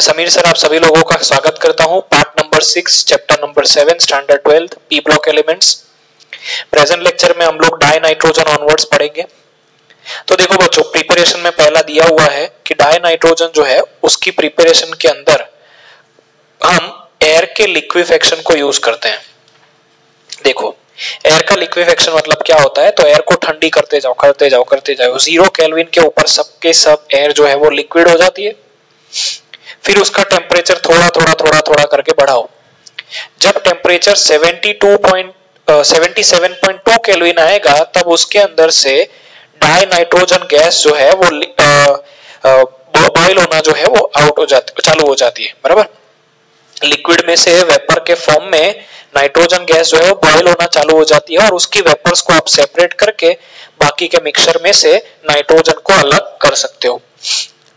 मैं समीर सर, आप सभी लोगों का स्वागत करता हूँ। Part number six, chapter number seven standard twelfth P block elements present lecture में हम लोग डाई नाइट्रोजन ऑनवर्ड्स पढ़ेंगे। तो देखो बच्चों प्रिपरेशन में पहला दिया हुआ है कि डाई नाइट्रोजन जो है, उसकी प्रिपरेशन के अंदर हम एयर के लिक्विफेक्शन को यूज़ करते हैं। देखो एयर का लिक्विफेक्शन मतलब क्या होता है? तो एयर को ठंडी करते जाओ करते जाओ करते जाओ। ज़ीरो केल्विन के ऊपर सबके सब एयर जो है, वो लिक्विड हो जाती है। फिर उसका टेम्परेचर थोड़ा थोड़ा थोड़ा थोड़ा करके बढ़ाओ। जब टेम्परेचर 72.77.2 केल्विन आएगा, तब उसके अंदर से डाई नाइट्रोजन गैस जो है वो बॉयल होना जो है वो आउट हो जाती, चालू हो जाती है, बराबर? लिक्विड में से वेपर के फॉर्म में नाइट्रोजन गैस जो है वो बॉयल होना चालू हो जाती है और उसकी वेपर्स को आप सेपरेट करके बाकी के मिक्सचर में से नाइट्रोजन को अलग कर सकते हो।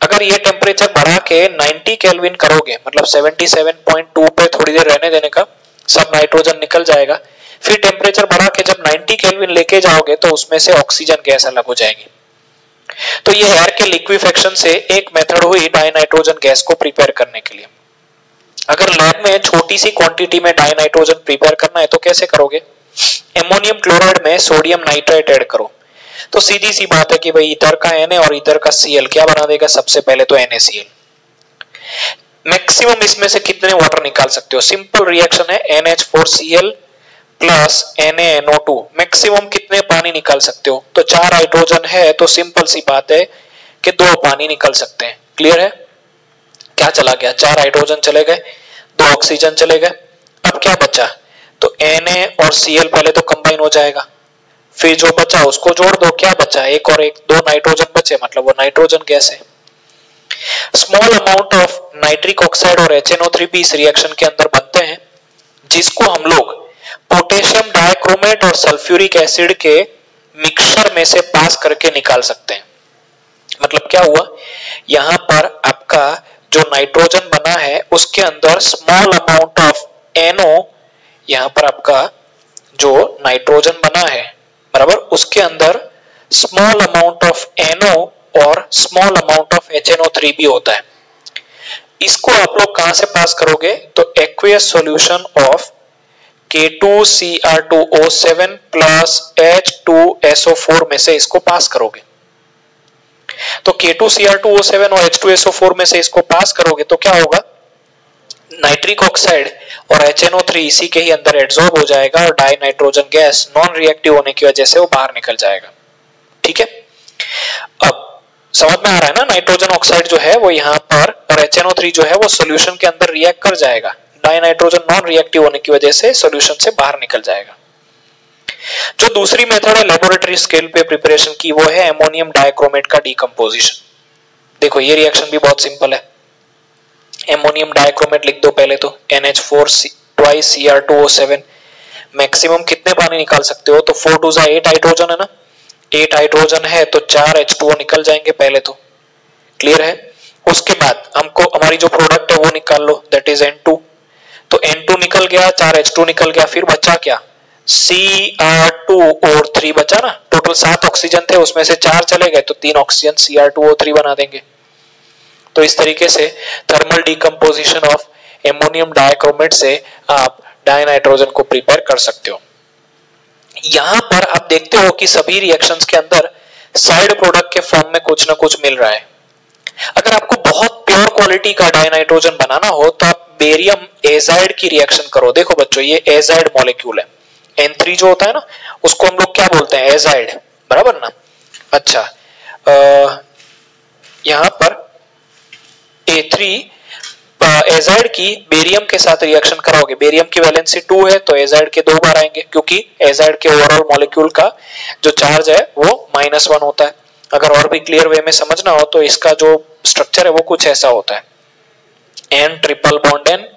अगर ये टेम्परेचर बढ़ा के 90 केल्विन करोगे मतलब 77.2 पे थोड़ी देर रहने देने का, सब नाइट्रोजन निकल जाएगा। फिर टेम्परेचर बढ़ा के जब 90 केल्विन लेके जाओगे तो उसमें से ऑक्सीजन गैस अलग हो जाएगी। तो ये एयर के लिक्विफेक्शन से एक मेथड हुई डाई नाइट्रोजन गैस को प्रिपेयर करने के लिए। अगर लैब में छोटी सी क्वांटिटी में डाई नाइट्रोजन प्रिपेयर करना है तो कैसे करोगे? एमोनियम क्लोराइड में सोडियम नाइट्राइट ऐड करो। तो सीधी सी बात है कि भाई इधर का Na और इधर का Cl क्या बना देगा सबसे पहले तो NaCl मैक्सिमम इसमें से कितने वाटर निकाल सकते हो? सिंपल रिएक्शन है NH4Cl प्लस NaNO2 मैक्सिमम कितने पानी निकाल सकते हो? तो चार हाइड्रोजन है तो सिंपल सी बात है कि दो पानी निकल सकते हैं। क्लियर है? क्या चला गया? चार हाइड्रोजन चले गए, दो ऑक्सीजन चले गए। अब क्या बचा? तो Na और Cl पहले तो कंबाइन हो जाएगा। फिर जो बचा उसको जोड़ दो, क्या बचा? एक और एक, दो नाइट्रोजन बचे मतलब वो नाइट्रोजन गैस है। Small amount of nitric oxide और HNO3 भी इस रिएक्शन के अंदर बनते हैं, जिसको हम लोग पोटेशियम डाइक्रोमेट और सल्फ्यूरिक एसिड के मिक्सचर में से पास करके निकाल सकते हैं। मतलब क्या हुआ? यहाँ पर आपका जो नाइट्रोजन बना है, उसके अंदर स्मॉल अमाउंट ऑफ़ एनो यहाँ पर आपका जो नाइट्रोजन बना है बराबर, उसके अंदर स्मॉल अमाउंट ऑफ़ एनओ और स्मॉल अमाउंट ऑफ़ HNO3 भी होता है। इसको आप लोग कहाँ से पास करोगे? तो aqueous solution of K2Cr2O7 plus H2SO4 में से इसको पास करोगे। तो K2Cr2O7 और H2SO4 में से इसको पास करोगे तो क्या होगा? नाइट्रिक ऑक्साइड और HNO3 इसी के ही अंदर एड्सॉर्ब हो जाएगा और dinitrogen gas non reactive होने की वजह से वो बाहर निकल जाएगा। ठीक है? अब समझ में आ रहा है ना? नाइट्रोजन ऑक्साइड जो है वो यहाँ पर और HNO3 जो है वो सोल्यूशन के अंदर रिएक्ट कर जाएगा। डाई नाइट्रोजन नॉन रिएक्टिव होने की वजह से सोल्यूशन से बाहर निकल जाएगा। जो दूसरी मेथड है लेबोरेटरी स्केल पे प्रिपरेशन की वो है एमोनियम डाइक्रोमेट का डीकंपोजिशन देखो, ये रिएक्शन भी बहुत सिंपल है। एमोनियम डाइक्रोमेट लिख दो पहले तो NH4 ट्वाइस Cr2O7 मैक्सिमम कितने पानी निकाल सकते हो? तो फोर टू जा 8 हाइड्रोजन है ना? एट हाइड्रोजन है तो 4 H2O निकल जाएँगे पहले तो। क्लियर है? उसके बाद हमको हमारी जो प्रोडक्ट है वो निकाल लो दैट इज़ एन टू तो एन टू निकल गया 4 H2 निकल गया, फिर बचा क्या? सी आर टू और थ्री बचा ना? टोटल सात ऑक्सीजन थे, उसमें से चार चले गए तो तीन ऑक्सीजन Cr2O3 बना देंगे। तो इस तरीके से thermal decomposition of ammonium dichromate से आप डायनाइट्रोजन को प्रिपेयर कर सकते हो। यहाँ पर आप देखते हो कि सभी रिएक्शंस के अंदर साइड प्रोडक्ट के फॉर्म में कुछ ना कुछ मिल रहा है। अगर आपको बहुत प्योर क्वालिटी का डायनाइट्रोजन बनाना हो तो आप बेरियम एजाइड की रिएक्शन करो। देखो बच्चों ये एजाइड मॉलिक्यूल है। N3 जो होता है ना उसको हम लोग क्या बोलते हैं? एजाइड बराबर ना? अच्छा आ, यहाँ पर A3 एजाइड की बेरियम के साथ रिएक्शन कराओगे। बेरियम की वैलेंसी टू है तो एजाइड के दो बार आएँगे, क्योंकि एजाइड के ओवरऑल मॉलिक्यूल का जो चार्ज है, वो माइनस वन होता है। अगर और भी क्लियर वे में समझना हो तो इसका जो स्ट्रक्चर है, वो कुछ ऐसा होता है। एन ट्रिपल बॉन्ड एन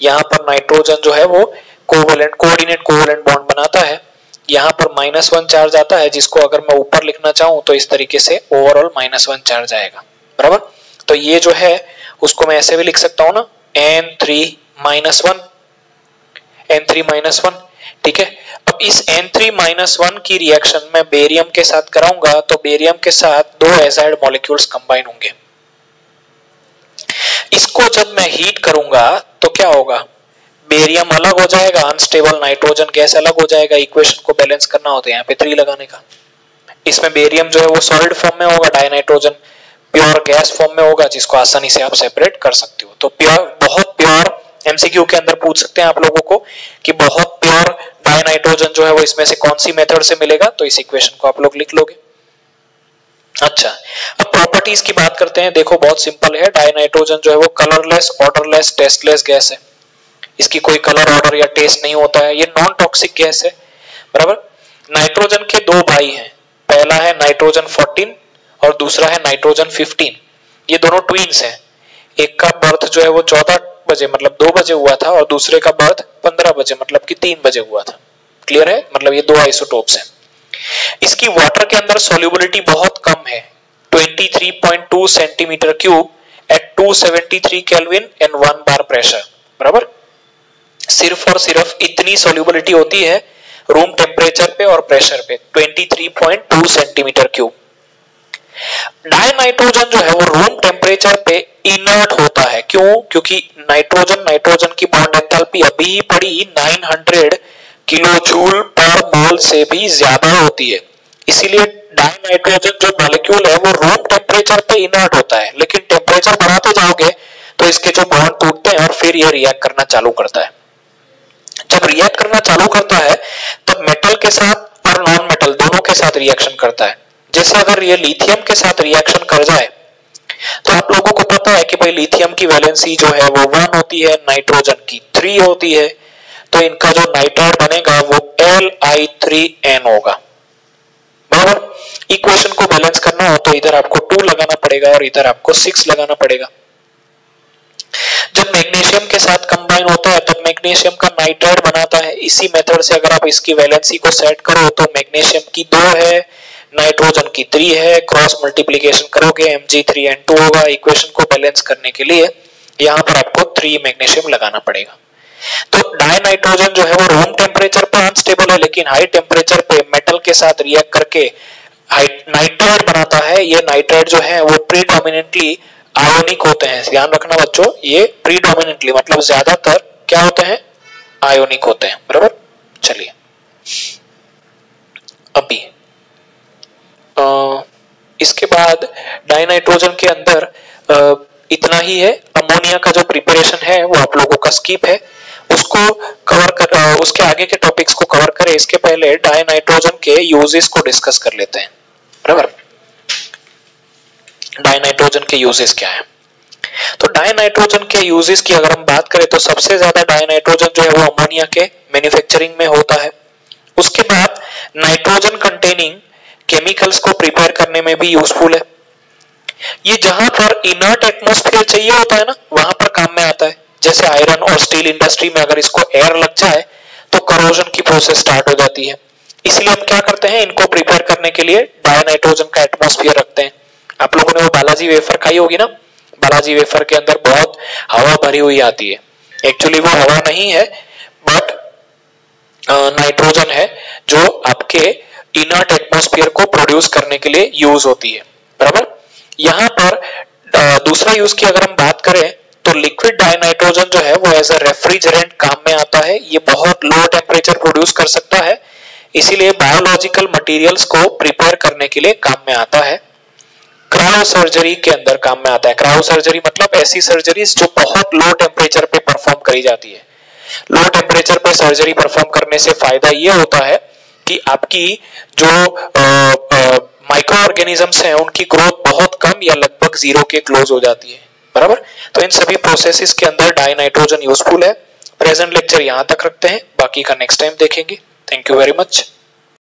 यहाँ पर नाइट्रोजन जो है, वो कोवलेंट कोऑर्डिनेट कोवलेंट बॉन्ड बनाता है। यहाँ पर माइनस वन चार्ज आता है, जिसको अगर मैं ऊपर लिखना चाहूँ तो इस तरीके से ओवरऑल माइनस वन चार्ज आएगा। बराबर? तो ये जो है, उसको मैं ऐसे भी लिख सकता हूँ ना N three minus one N three minus one ठीक है? अब इस एन थ्री माइनस वन की रिएक्शन में बेरियम के साथ कराऊँगा तो बेरियम के साथ दो एजाइड मॉलिक्यूल्स कंबाइन होंगे। इसको जब मैं हीट करूँगा तो क्या होगा? बेरियम अलग हो जाएगा अनस्टेबल नाइट्रोजन गैस अलग हो जाएगा इक्वेशन को बैलेंस करना होता है यहाँ पे थ्री लगाने का। इसमें बेरियम जो है वो सॉलिड फॉर्म में होगा डाइनाइट्रोजन प्योर गैस फॉर्म में होगा, जिसको आसानी से आप सेपरेट कर सकते हो। तो प्योर बहुत प्योर एमसीक्यू के अंदर पूछ सकते हैं आप लोगों को कि बहुत प्योर डाइनाइट्रोजन जो है वो इसमें से कौन सी मेथड से मिलेगा? तो इस इक्वेशन को आप लोग लिख लोगे। अच्छा अब प्रॉपर्टीज़ की बात करते हैं। देखो, बहुत सिंपल है। डाइनाइट्रोजन जो है वो कलरलेस ऑर्डरलेस टेस्टलेस गैस है। इसकी कोई कलर ऑर्डर या टेस्ट नहीं होता है। ये नॉन टॉक्सिक गैस है। बराबर? नाइट्रोजन के दो भाई हैं। पहला है नाइट्रोजन 14 और दूसरा है नाइट्रोजन 15 ये दोनों ट्विन्स हैं। एक का बर्थ जो है वो 14 बजे मतलब दो बजे हुआ था और दूसरे का बर्थ 15 बजे मतलब कि तीन बजे हुआ था। क्लियर है? मतलब ये दो आइसोटोप्स हैं। इसकी वाटर के अंदर सोल्यूबिलिटी बहुत कम है। 23.2 centimetre cube at 273 kelvin and 1 bar pressure बराबर? सिर्फ़ और सिर्फ़ इतनी सोल्यूबिलिटी होती है रूम टेम्परेचर पे और प्रेशर पे। 23.2 सेंटीमीटर क्यूब डायनाइट्रोजन जो है वो रूम टेम्परेचर पे इनर्ट होता है। क्यों? क्योंकि नाइट्रोजन नाइट्रोजन की बॉन्ड एंथैल्पी अभी पड़ी 900 किलो जूल पर मोल से भी ज़्यादा होती है। इसीलिए डाइनाइट्रोजन जो मॉलिक्यूल है वो रूम टेम्परेचर पे इनर्ट होता है। लेकिन टेम्परेचर बढ़ाते जाओगे तो इसके जो बॉन्ड टूटते हैं और फिर ये रिएक्ट करना चालू करता है। जब रिएक्ट करना चालू करता है, तब मेटल के साथ और नॉन मेटल दोनों के साथ रिएक्शन करता है। जैसे अगर ये लिथियम के साथ रिएक्शन कर जाए तो आप लोगों को पता है कि भाई लिथियम की वैलेंसी जो है वो वन होती है नाइट्रोजन की थ्री होती है। तो इनका जो नाइट्राइड बनेगा वो एल आई थ्री एन होगा। बराबर? इक्वेशन को बैलेंस करना हो तो इधर आपको टू लगाना पड़ेगा और इधर आपको सिक्स लगाना पड़ेगा। जब मैग्नीशियम के साथ कंबाइन होता है, तब मैग्नीशियम का नाइट्राइड बनाता है। इसी मेथड से अगर आप इसकी वैलेंसी को सेट करो तो मैग्नीशियम की दो है नाइट्रोजन की थ्री है, क्रॉस मल्टीप्लीकेशन करोगे M G three N two होगा, इक्वेशन को बैलेंस करने के लिए यहाँ पर आपको थ्री मैग्नीशियम लगाना पड़ेगा। तो डाई नाइट्रोजन जो है वो रूम टेम्परेचर पर अनस्टेबल है, लेकिन हाई टेम्परेचर पे मेटल के साथ रिएक्ट करके नाइट्राइड बनाता है। ये नाइट्राइड जो है वो प्रीडोमिनेटली आयोनिक होते हैं। ध्यान रखना बच्चों, ये प्रीडोमिनेटली मतलब ज़्यादातर क्या होते हैं? आयोनिक होते हैं, बराबर? चलिए अभी आ, इसके बाद डाइनाइट्रोजन के अंदर इतना ही है, अमोनिया का जो प्रिपरेशन है, वो आप लोगों का स्कीप है। उसको कवर कर उसके आगे के टॉपिक्स को कवर करें, इसके पहले डाइनाइट्रोजन के यूजेस को डिस्कस कर लेते हैं। बराबर? डाइनाइट्रोजन के यूजेस क्या है? तो डाइनाइट्रोजन के यूजेस की अगर हम बात करें तो सबसे ज़्यादा डाइनाइट्रोजन जो है, वो अमोनिया के मैन्युफैक्चरिंग में होता है। उसके बाद नाइट्रोजन कंटेनिंग केमिकल्स को प्रिपेयर करने में भी यूजफुल है। ये जहाँ पर इनर्ट एटमोस्फेयर चाहिए होता है ना, वहाँ पर काम में आता है। जैसे आयरन और स्टील इंडस्ट्री में अगर इसको एयर लग जाए तो करोजन की प्रोसेस स्टार्ट हो जाती है। इसलिए हम क्या करते हैं, इनको प्रिपेयर करने के लिए डायनाइट्रोजन का एटमोस्फियर रखते हैं। आप लोगों ने वो बालाजी वेफर खाई होगी ना? बालाजी वेफर के अंदर बहुत हवा भरी हुई आती है। एक्चुअली वो हवा नहीं है बट नाइट्रोजन है, जो आपके इनर्ट एटमोस्फियर को प्रोड्यूस करने के लिए यूज़ होती है। बराबर? यहाँ पर दूसरा यूज़ की अगर हम बात करें तो लिक्विड डाइनाइट्रोजन जो है, वो एज अ रेफ्रिजरेंट काम में आता है। ये बहुत लो टेम्परेचर प्रोड्यूस कर सकता है। इसीलिए बायोलॉजिकल मटेरियल्स को प्रिपेयर करने के लिए काम में आता है। क्रायो सर्जरी के अंदर काम में आता है। क्रायो सर्जरी मतलब ऐसी सर्जरी जो बहुत लो टेम्परेचर पे परफॉर्म करी जाती है। लो टेम्परेचर पे सर्जरी परफॉर्म करने से फ़ायदा ये होता है कि आपकी जो माइक्रो ऑर्गेनिजम्स हैं, उनकी ग्रोथ बहुत कम या लगभग ज़ीरो के क्लोज हो जाती है। बराबर? तो इन सभी प्रोसेसेस के अंदर डाई नाइट्रोजन यूजफुल है। प्रेजेंट लेक्चर यहाँ तक रखते हैं। बाकी का नेक्स्ट टाइम देखेंगे। Thank you very much